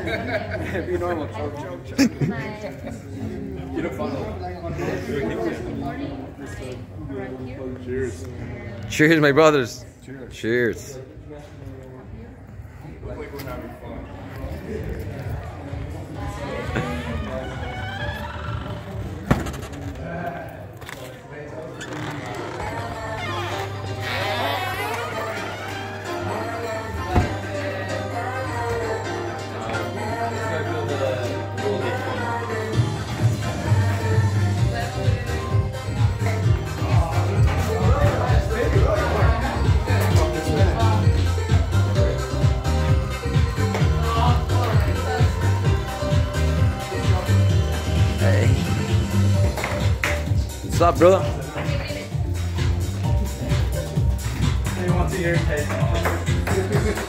Be normal. Choke, choke, choke. Get a funnel. Cheers. Cheers, my brothers. Cheers. Cheers. What's up, brother? To.